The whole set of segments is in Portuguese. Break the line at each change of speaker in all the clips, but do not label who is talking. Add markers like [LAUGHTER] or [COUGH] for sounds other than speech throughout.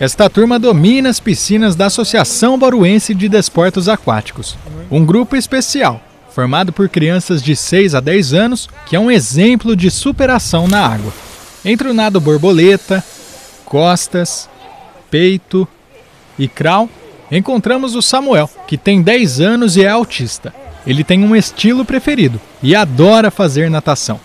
Esta turma domina as piscinas da Associação Baruense de Desportos Aquáticos, um grupo especial, formado por crianças de 6 a 10 anos, que é um exemplo de superação na água. Entre o nado borboleta, costas, peito e crawl, encontramos o Samuel, que tem 10 anos e é autista. Ele tem um estilo preferido e adora fazer natação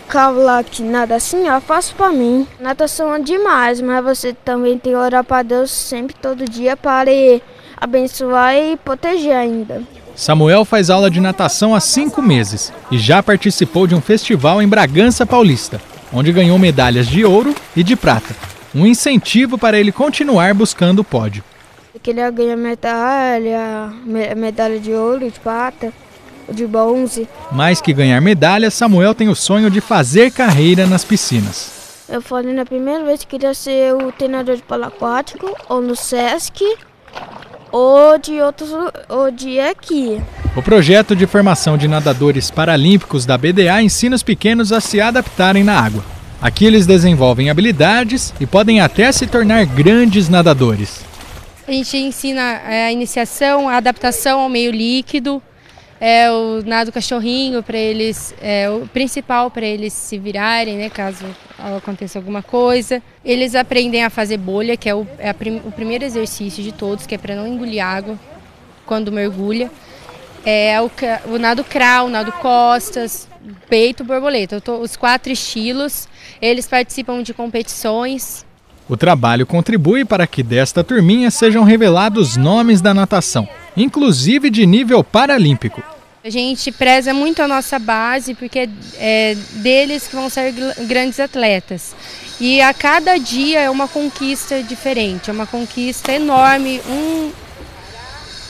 cabo lá que nada assim, ó, faço para mim. Natação é demais, mas você também tem que orar para Deus sempre, todo dia, para abençoar e proteger ainda.
Samuel faz aula de natação há cinco meses e já participou de um festival em Bragança Paulista, onde ganhou medalhas de ouro e de prata. Um incentivo para ele continuar buscando o pódio.
Eu queria ganhar medalha, medalha de ouro e de prata de bronze.
Mais que ganhar medalha, Samuel tem o sonho de fazer carreira nas piscinas.
Eu falei na primeira vez que queria ser o treinador de polo aquático, ou no SESC, ou de outros, ou de aqui.
O projeto de formação de nadadores paralímpicos da BDA ensina os pequenos a se adaptarem na água. Aqui eles desenvolvem habilidades e podem até se tornar grandes nadadores.
A gente ensina é, a iniciação, a adaptação ao meio líquido, é o nado cachorrinho para eles, é o principal para eles se virarem, né, caso aconteça alguma coisa. Eles aprendem a fazer bolha, que é o, é prim, o primeiro exercício de todos, que é para não engolir água quando mergulha. É o, o nado crawl, o nado costas, peito, borboleta. Tô, os quatro estilos. Eles participam de competições.
O trabalho contribui para que desta turminha sejam revelados nomes da natação inclusive de nível paralímpico.
A gente preza muito a nossa base, porque é deles que vão ser grandes atletas. E a cada dia é uma conquista diferente, é uma conquista enorme, um,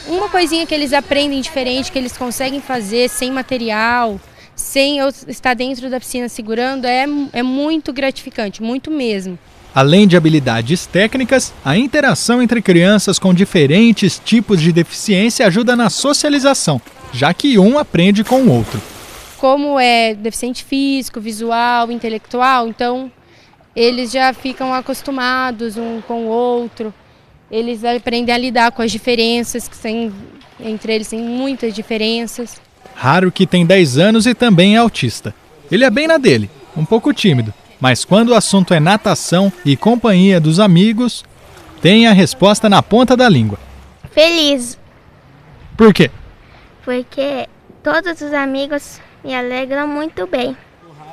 uma coisinha que eles aprendem diferente, que eles conseguem fazer sem material, sem eu estar dentro da piscina segurando, é, é muito gratificante, muito mesmo.
Além de habilidades técnicas, a interação entre crianças com diferentes tipos de deficiência ajuda na socialização, já que um aprende com o outro.
Como é deficiente físico, visual, intelectual, então eles já ficam acostumados um com o outro. Eles aprendem a lidar com as diferenças que tem entre eles tem muitas diferenças.
Raro que tem 10 anos e também é autista. Ele é bem na dele, um pouco tímido, mas quando o assunto é natação e companhia dos amigos, tem a resposta na ponta da língua.
Feliz.
Por quê?
Porque todos os amigos me alegram muito bem.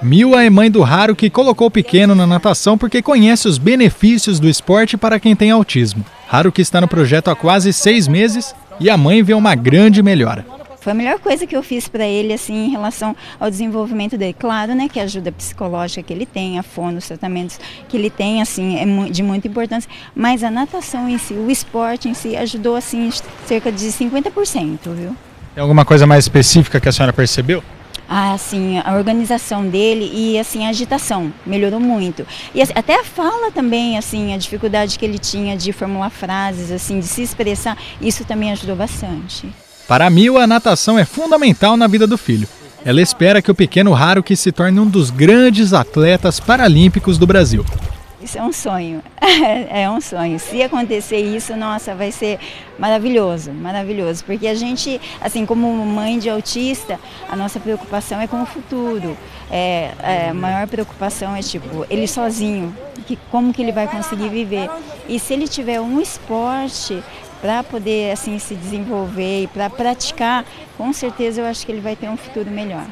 Mila é mãe do Raro que colocou o pequeno na natação porque conhece os benefícios do esporte para quem tem autismo. Raro que está no projeto há quase seis meses e a mãe vê uma grande melhora.
Foi a melhor coisa que eu fiz para ele, assim, em relação ao desenvolvimento dele. Claro, né, que a ajuda psicológica que ele tem, a fono, os tratamentos que ele tem, assim, é de muita importância. Mas a natação em si, o esporte em si, ajudou, assim, cerca de 50%, viu?
Tem alguma coisa mais específica que a senhora percebeu?
Ah, assim, a organização dele e assim a agitação melhorou muito. E assim, até a fala também, assim, a dificuldade que ele tinha de formular frases, assim, de se expressar, isso também ajudou bastante.
Para a Mil, a natação é fundamental na vida do filho. Ela espera que o pequeno Raro que se torne um dos grandes atletas paralímpicos do Brasil.
Isso é um sonho, [LAUGHS] é um sonho. Se acontecer isso, nossa, vai ser maravilhoso, maravilhoso. Porque a gente, assim, como mãe de autista, a nossa preocupação é com o futuro. É, é, a maior preocupação é, tipo, ele sozinho, que, como que ele vai conseguir viver. E se ele tiver um esporte, para poder assim se desenvolver e para praticar, com certeza eu acho que ele vai ter um futuro melhor.